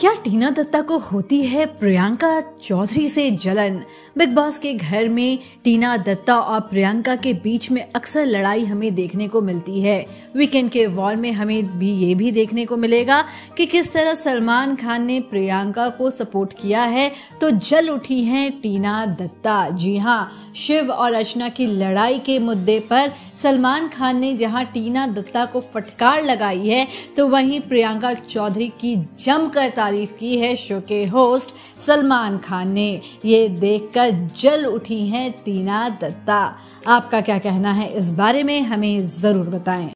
क्या टीना दत्ता को होती है प्रियंका चौधरी से जलन? बिग बॉस के घर में टीना दत्ता और प्रियंका के बीच में अक्सर लड़ाई हमें देखने को मिलती है। वीकेंड के वॉर में हमें भी ये भी देखने को मिलेगा कि किस तरह सलमान खान ने प्रियंका को सपोर्ट किया है। तो जल उठी हैं टीना दत्ता। जी हाँ शिव और अर्चना की लड़ाई के मुद्दे पर सलमान खान ने जहाँ टीना दत्ता को फटकार लगाई है तो वहीं प्रियंका चौधरी की जमकर तारीफ़ की है, शो के होस्ट सलमान खान ने। ये देखकर जल उठी हैं टीना दत्ता। आपका क्या कहना है? इस बारे में हमें ज़रूर बताएँ।